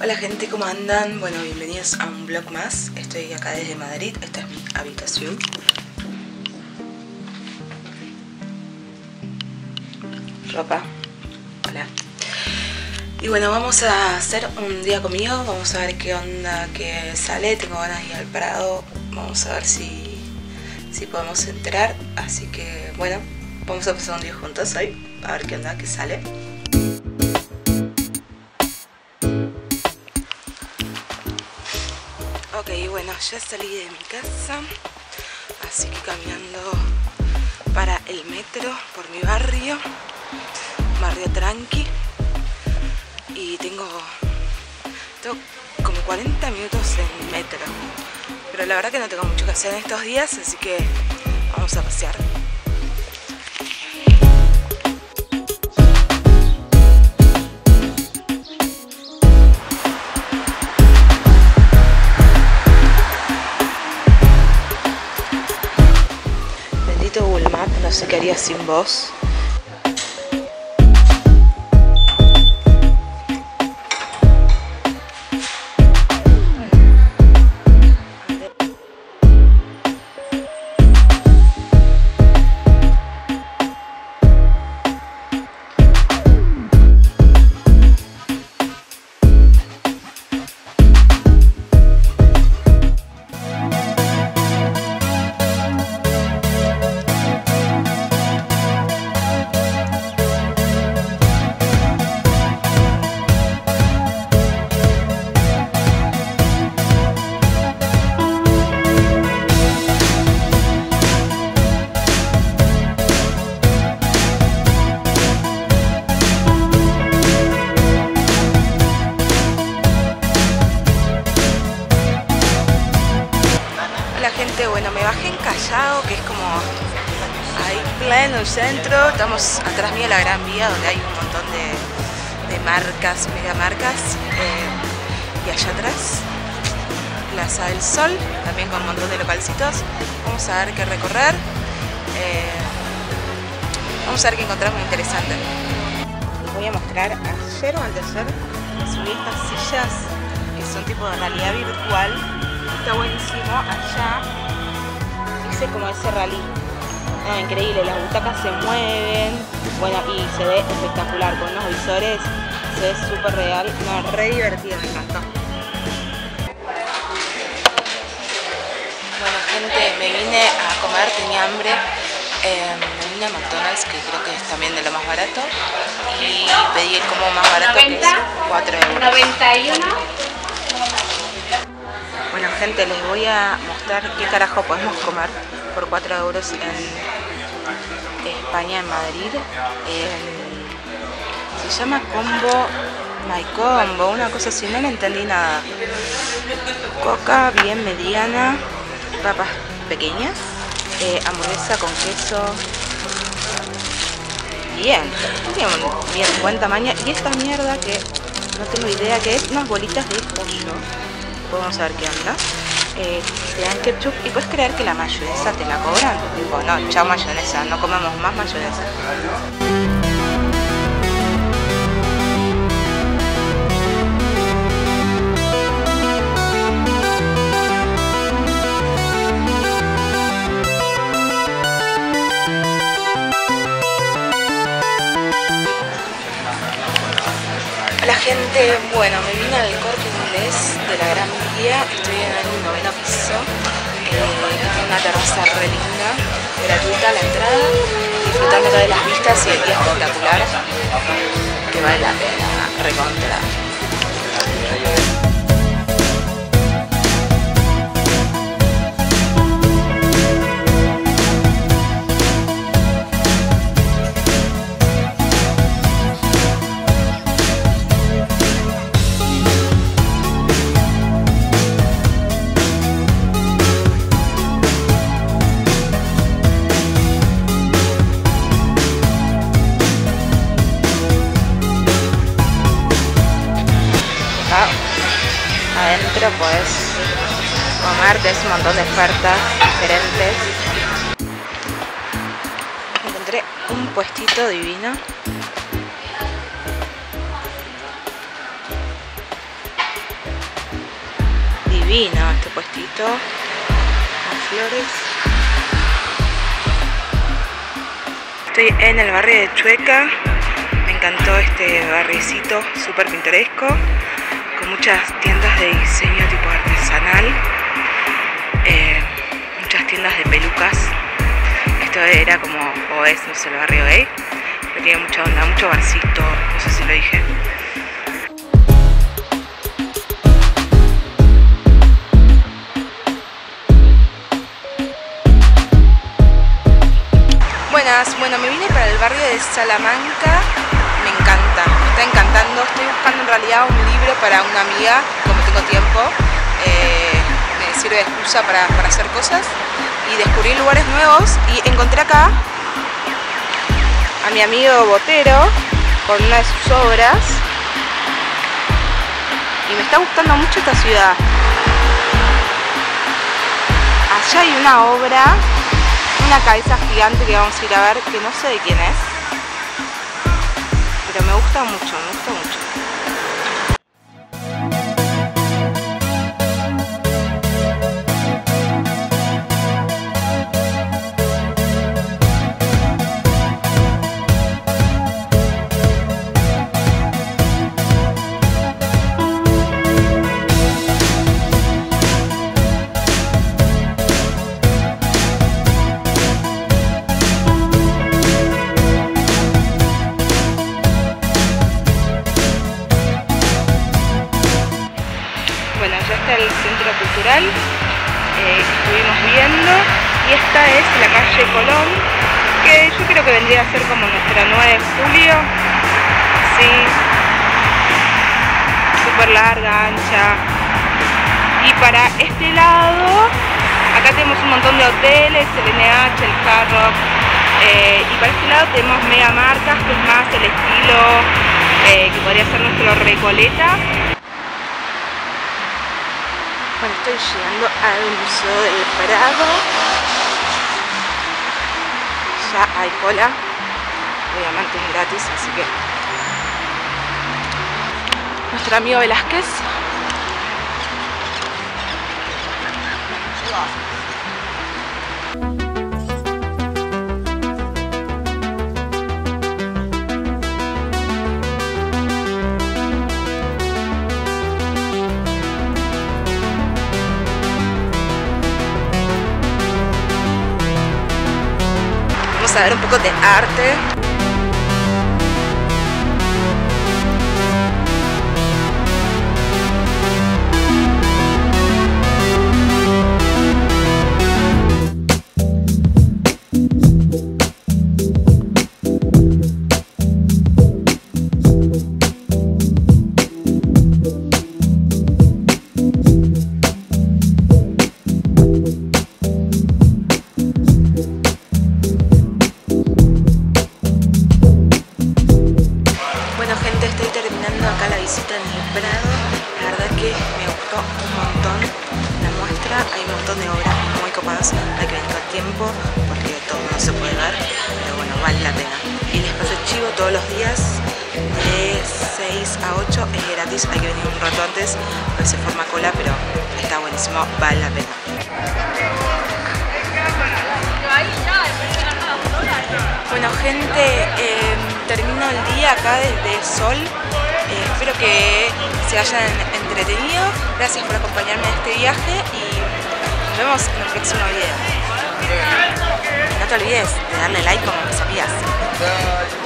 Hola gente, ¿cómo andan? Bueno, bienvenidos a un vlog más. Estoy acá desde Madrid, esta es mi habitación. Ropa. Hola. Y bueno, vamos a hacer un día conmigo, vamos a ver qué onda que sale. Tengo ganas de ir al Prado, vamos a ver si, si podemos entrar. Así que bueno, vamos a pasar un día juntos hoy, a ver qué onda que sale. Ya salí de mi casa, así que caminando para el metro por mi barrio, barrio tranqui, y tengo, como 40 minutos en metro, pero la verdad que no tengo mucho que hacer en estos días, así que vamos a pasear. Sé qué haría sin vos. Bueno, me bajé en Callao, que es como ahí pleno centro. Estamos atrás mío la Gran Vía, donde hay un montón de, de marcas, mega marcas. eh, y allá atrás, Plaza del Sol, también con un montón de localcitos. Vamos a ver qué recorrer. eh, vamos a ver qué encontramos interesante. Les voy a mostrar ayer o antes de ayer, subí estas sillas que son tipo de realidad virtual está buenísimo allá como ese rally. No, increíble las butacas se mueven bueno y se ve espectacular con unos visores se ve súper real no re divertido me encantó. Bueno gente me vine a comer tenía hambre eh, me vine a McDonald's que creo que es también de lo más barato y pedí el como más barato que es 4 euros. 91. Bueno gente, les voy a qué carajo podemos comer por 4 euros en España, en Madrid. Se llama Combo My Combo, una cosa así, no le entendí nada. Coca bien mediana, papas pequeñas, eh, hamburguesa con queso. Bien, bien, buen tamaño. Y esta mierda que no tengo idea qué es, unas bolitas de pollo podemos ver qué onda. Eh, te dan ketchup y puedes creer que la mayonesa te la cobran. Tipo, no, chao mayonesa, no comemos más mayonesa. Hola gente, bueno, me vine al corte inglés de la Gran Vía, una terraza re linda, gratuita la entrada, disfrutando de las vistas y el día espectacular, que vale la pena, recontra. Adentro puedes comer, tenés un montón de ofertas diferentes. Encontré un puestito divino divino este puestito. Con flores. Estoy en el barrio de Chueca. Me encantó este barricito súper pintoresco. Muchas tiendas de diseño tipo artesanal. Eh, muchas tiendas de pelucas. Esto era como, o es, no sé, el barrio gay. Pero tiene mucha onda, mucho barcito. No sé si lo dije. bueno, me vine para el barrio de Salamanca, está encantando, estoy buscando en realidad un libro para una amiga, como tengo tiempo, eh, me sirve de excusa para, para hacer cosas y descubrí lugares nuevos y encontré acá a mi amigo Botero con una de sus obras y me está gustando mucho esta ciudad. Allá hay una obra una cabeza gigante que vamos a ir a ver, que no sé de quién es. Me gusta mucho, me gusta mucho. El centro cultural eh, que estuvimos viendo y esta es la calle Colón que yo creo que vendría a ser como nuestra 9 de julio así súper larga, ancha. Y para este lado acá tenemos un montón de hoteles, el NH, el Carro eh, y para este lado tenemos mega marcas que es más el estilo eh, que podría ser nuestro Recoleta estoy llegando al Museo del Prado. Ya hay cola. Obviamente es gratis, así que... Nuestro amigo Velázquez. A ver un poco de arte. Hay que venir a tiempo porque todo no se puede ver, pero bueno, vale la pena. Y les paso chivo todos los días de 6 a 8, es gratis, hay que venir un rato antes, pues se forma cola, pero está buenísimo, vale la pena. Bueno gente, em, termino el día acá desde Sol. Eh, espero que se hayan entretenido. Gracias por acompañarme en este viaje y nos vemos en el próximo video. No te olvides de darle like como me sabías.